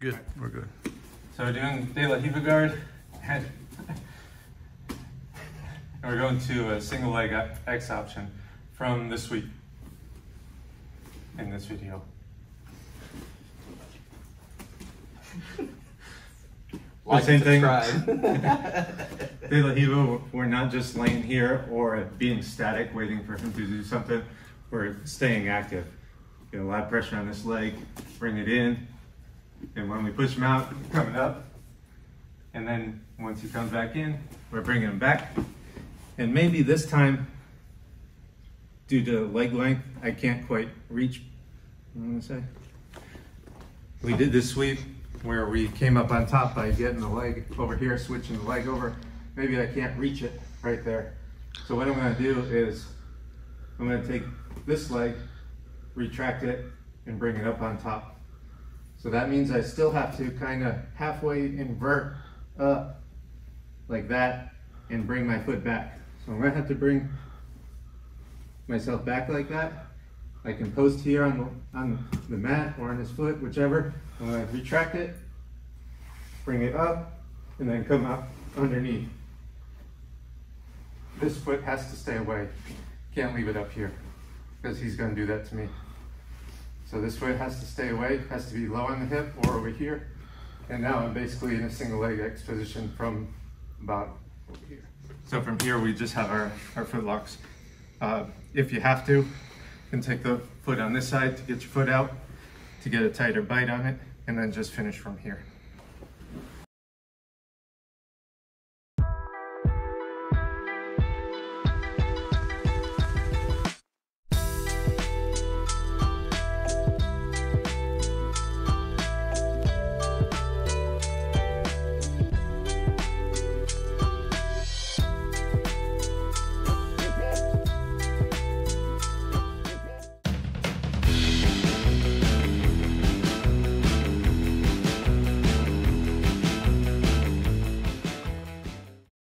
Good, we're good. So we're doing De La Riva guard. And we're going to a single leg X option from the sweep in this video. Like same thing. subscribe. De La Riva, we're not just laying here or being static waiting for him to do something. We're staying active. Get a lot of pressure on this leg, bring it in, and when we push him out, coming up. And then once he comes back in, we're bringing him back. And maybe this time, due to leg length, I can't quite reach, I'm gonna say. We did this sweep where we came up on top by getting the leg over here, switching the leg over. Maybe I can't reach it right there. So what I'm gonna do is, I'm gonna take this leg, retract it, and bring it up on top. So that means I still have to kind of halfway invert up like that and bring my foot back. So I'm gonna have to bring myself back like that. I can post here on the, on the mat or on his foot, whichever. I'm gonna retract it, bring it up, and then come up underneath. This foot has to stay away. Can't leave it up here because he's gonna do that to me. So this foot has to stay away, has to be low on the hip or over here. And now I'm basically in a single leg X position from about over here. So from here, we just have our, our foot locks. Uh, if you have to, you can take the foot on this side to get your foot out, to get a tighter bite on it, and then just finish from here.